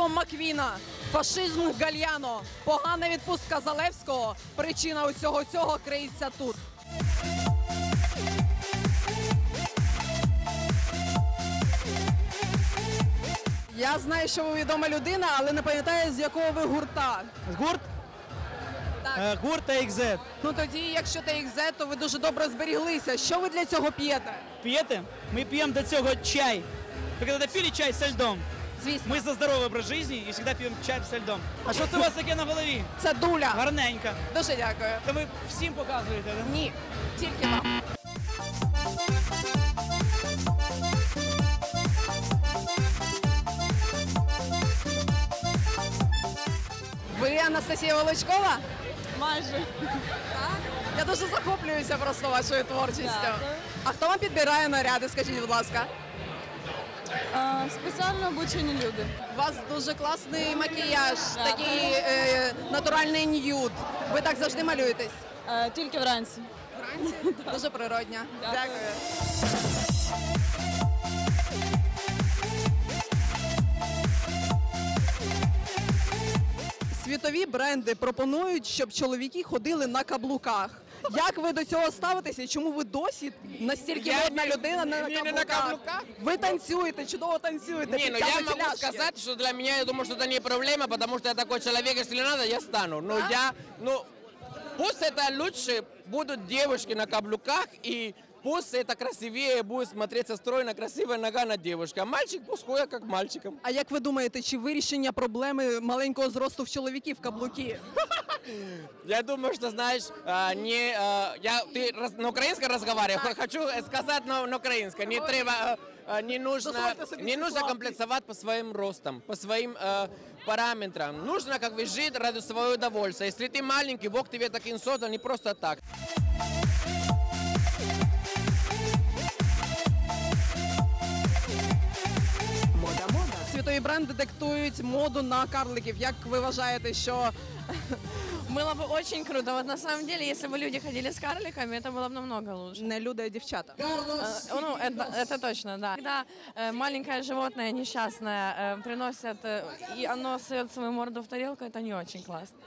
Самогубство Маквіна, фашизм Гальяно, погана відпустка Залевського. Причина усього цього криється тут. Я знаю, що ви відома людина, але не пам'ятаю, з якого ви гурта. Гурт? Так. Е, Гурт TXZ. Ну тоді, якщо ти XZ, то ви дуже добре зберіглися. Що ви для цього п'єте? П'єте? Ми п'ємо до цього чай. Ви коли пили чай со льдом? Звісно, Ми за здоровий образ життя і завжди п'ємо чай со льдом. А що це у вас таке на голові? це дуля. Гарненько. Дуже дякую. Це ви всім показуєте, да? Ні, тільки вам. Ви Анастасія Волочкова? Майже. Так. Я дуже захоплююся просто вашою творчістю. А хто вам підбирає наряди? Скажіть, будь ласка. Спеціально обучені люди. У вас дуже класний макіяж, такий е, натуральний нюд. Ви так завжди малюєтесь? Е, тільки вранці. Вранці? Дуже природня. Дякую. Світові бренди пропонують, щоб чоловіки ходили на каблуках. Як ви до цього ставитеся? Чому ви досі настільки Я модна не- людина не, не- не на на каблуках? каблуках? Ви танцюєте, чудово танцюєте. Не, ну я підтягуєте могу ляшки. сказать, что для меня, я думаю, что это не проблема, потому что я такой человек, если надо, я стану. Но я, ну, пусть это лучше будут девушки на каблуках, и пусть это красивее будет смотреться стройно, красивая нога на девушке. А мальчик пусть ходит как мальчиком. А як ви думаєте, чи вирішення проблеми маленького зросту в чоловіків каблуки? Я думаю, что, знаешь, а, не, а, я, ты раз- на украинском разговариваешь, хочу сказать на, на украинском. Не треба, а, а, не нужно, Дозвольте собі не нужно ситуації. комплексовать по своим ростам, по своим э, параметрам. Нужно как бы жить ради своего удовольствия. Если ты маленький, Бог тебе таким создан не просто так. Світові бренди диктують моду на карликів. Як ви вважаєте, що Было бы очень круто. Вот на самом деле, если бы люди ходили с карликами, это было бы намного лучше. не люди, а дівчата? Э, Ну, это, это точно, да. Когда э, маленькое животное несчастное э, приносят, э, и оно сует свою морду в тарелку, это не очень классно.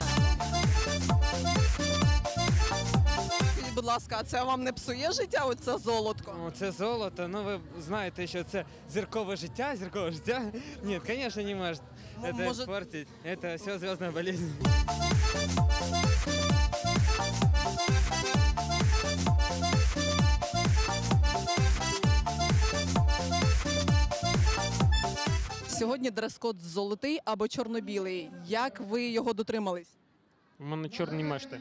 Скажіть, будь ласка, а це вам не псує життя? Оце золотко? О, це золото. Ну ви знаєте, що це зіркове життя, зіркове життя. Ні, звісно, не може. Ну, це може- портить. Це все зв'язна болезнь. Сьогодні дрес-код золотий або чорно-білий. Як ви його дотримались? У мене чорні мешти.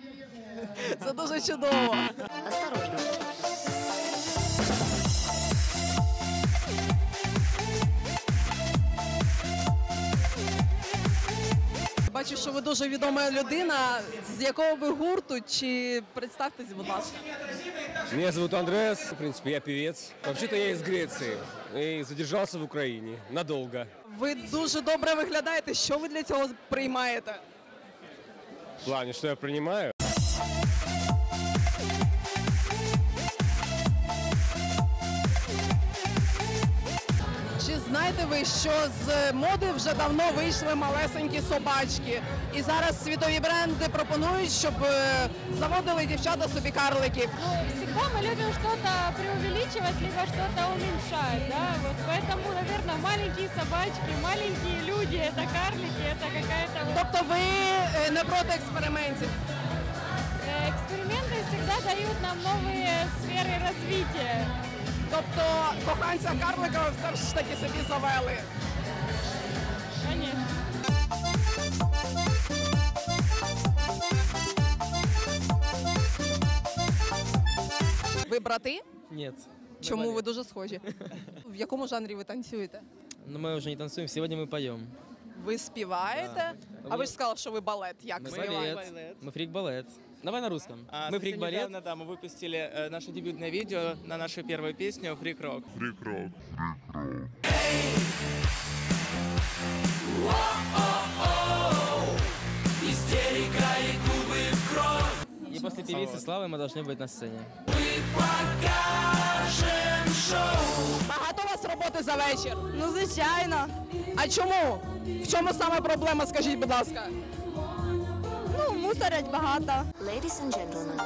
Це дуже чудово. Бачу, що ви дуже відома людина. З якого ви гурту? Чи представтесь, будь ласка? Меня зовут Андреас, в принципе, я певец. Вообще-то я из Греции и задержался в Украине надолго. Ви дуже добре виглядаєте. Що ви для цього приймаєте? В плане, что я принимаю. ви, що з моди вже давно вийшли малесенькі собачки? І зараз світові бренди пропонують, щоб е, заводили дівчата собі карликів. Всегда мы любим что-то преувеличивать, либо что-то уменьшать, да, вот поэтому, наверное, маленькие собачки, маленькие люди, это карлики, это какая-то вот... Тобто ви е, не проти експериментів? Э, Эксперименты всегда дают нам новые сферы развития. Тобто коханця карлика ви все ж таки собі завели. Конечно. Ви брати? Нет. Чому ви дуже схожі? В якому жанрі ви танцюєте? Но мы уже не танцуем, сегодня мы поем. Ви співаєте? А ви ж сказали, що ви балет. Як Мы співаєте? балет. Мы фрик-балет. Давай на русском. А, мы совсем фрик-балет. недавно, да, мы выпустили э, наше дебютное видео на нашу первую песню «Фрик Рок». И после певицы Славы мы должны быть на сцене. Багато у вас роботи заплатити за вечір? Ну, звичайно. А чому? В чому саме проблема, скажіть, будь ласка? Ну, мусорять багато. Ladies and gentlemen,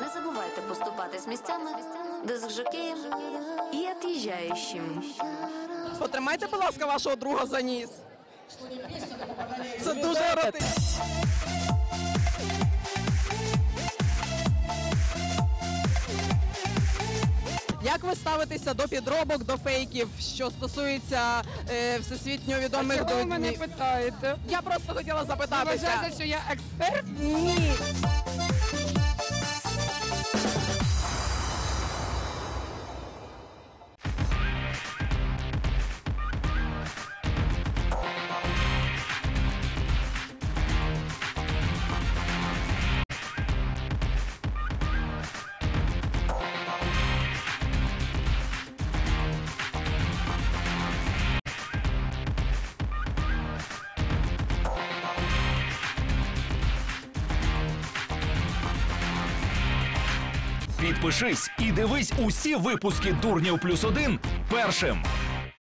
не забувайте поступати з місцями диск жокеєм і от'їжджаючим. Потримайте, будь ласка, вашого друга за ніс. Це дуже еротично. Як ви ставитеся до підробок, до фейків, що стосується е, всесвітньо відомих до мене питаєте? Я просто хотіла запитатися. Вважаєте, що я експерт? Ні. Підпишись і дивись усі випуски Дурнів плюс один першим.